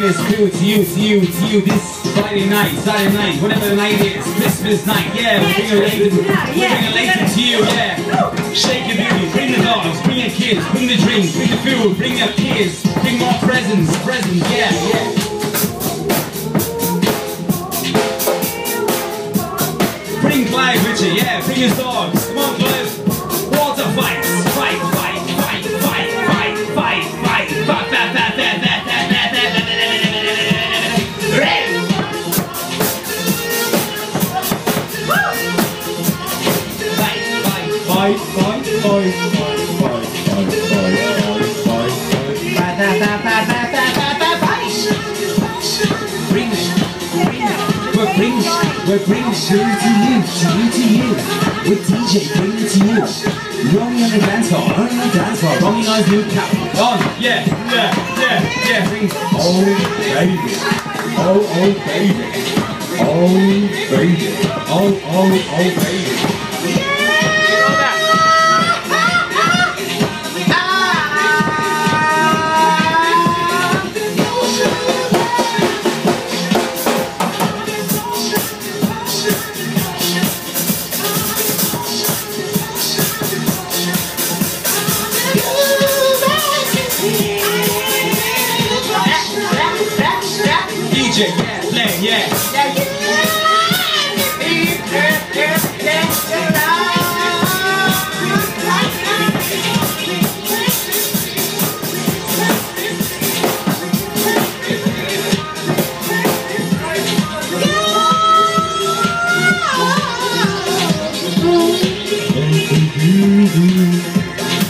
you, it's you, it's you, it's you. This Friday night, Saturday night, whatever the night is, Christmas night, yeah. We're bringing a late, we're bringing a late to you, yeah. Shake your beauty, bring the dogs, bring your kids, bring the drinks, bring the food, bring your kids, bring more presents, presents, yeah, yeah. Bring Clive you, yeah, bring his dogs. We're bringing it. Bring it to you, to you, to you. With DJ, bring it to you. Rolling on the dance floor, rolling on the dance floor, rolling on his new cap. On, yeah, yeah, yeah, yeah. Oh, baby. Oh, oh, baby. Oh, baby. Oh, oh, oh, baby. DJ, yeah, play, yeah. Yeah, you yeah, yeah, yeah, yeah.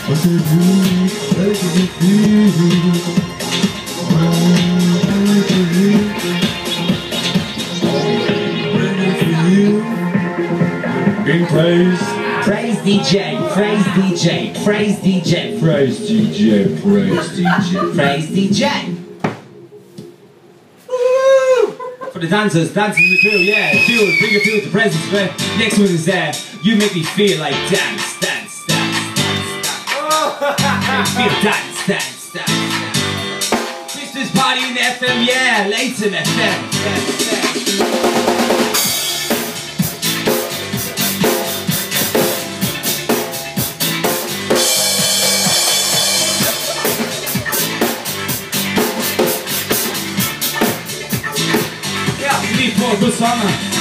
What's the view? What's the view? Praise, Praise DJ, praise DJ, praise DJ, praise DJ, praise DJ. praise DJ. For the dancers, dancers in the crew, yeah. Dude, bring it to the presents, man. Next one is there. You make me feel like dance, dance, dance, dance, dance. Feel dance, dance, dance, dance. Christmas party in FM, yeah. Late in FM. Yes, yes. Por do Sana.